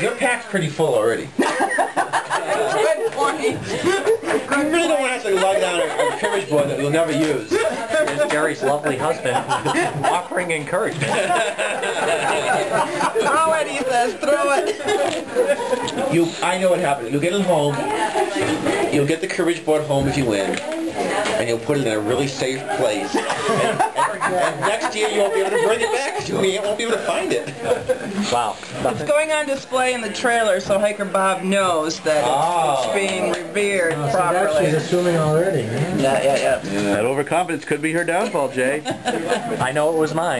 Your pack's pretty full already. Good point. You really don't want to have to lug down a, a cribbage board that you'll never use. There's Jerry's lovely husband offering encouragement. Throw it, he says, throw it. You, I know what happened. You'll get it home. You'll get the cribbage board home if you win, and you'll put it in a really safe place. And, and- and next year you won't be able to bring it back. 'cause You won't be able to find it. Wow. It's going on display in the trailer so Hiker Bob knows that it's, Oh. it's being revered oh, That she's properly. assuming already, man. Yeah, yeah, yeah. That overconfidence could be her downfall, Jay. I know it was mine.